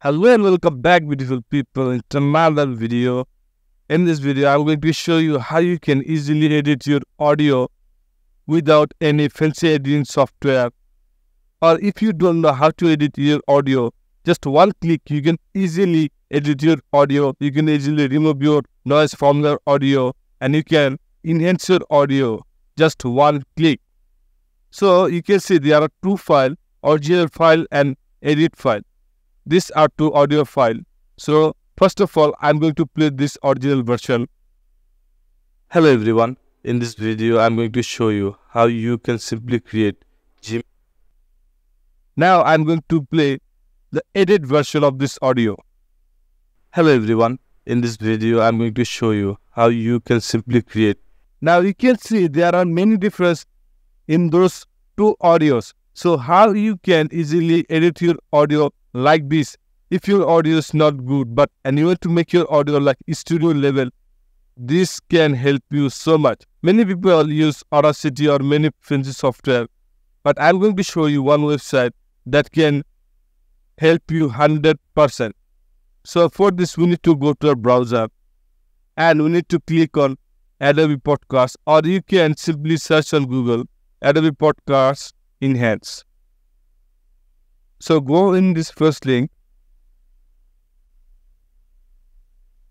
Hello and welcome back beautiful people into another video. In this video, I'm going to show you how you can easily edit your audio without any fancy editing software. Or if you don't know how to edit your audio, just one click you can easily edit your audio. You can easily remove your noise from your audio and you can enhance your audio just one click. So you can see there are two files, original file and edit file. These are two audio file. So first of all, I'm going to play this original version. Hello everyone. In this video, I'm going to show you how you can simply create. Now I'm going to play the edit version of this audio. Hello everyone. In this video, I'm going to show you how you can simply create. Now you can see there are many differences in those two audios. So how you can easily edit your audio like this if your audio is not good but and you want to make your audio like studio level this can help you so much. Many people use audacity or many fancy software but i'm going to show you one website that can help you 100% so for this we need to go to our browser and we need to click on adobe podcast or you can simply search on google adobe podcast enhance so go in this first link.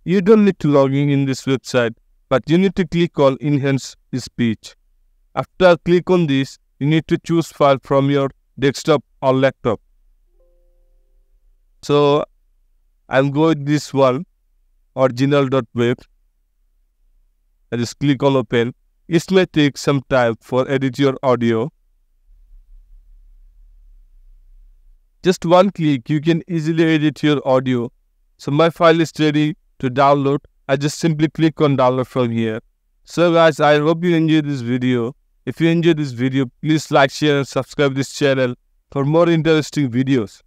You don't need to log in in this website, but you need to click on enhance speech. After click on this, you need to choose file from your desktop or laptop. So I'm going this one, original.web. I just click on open. It may take some time for edit your audio. Just one click, you can easily edit your audio. So my file is ready to download. I just simply click on download from here. So guys, I hope you enjoyed this video. If you enjoyed this video, please like, share and subscribe this channel for more interesting videos.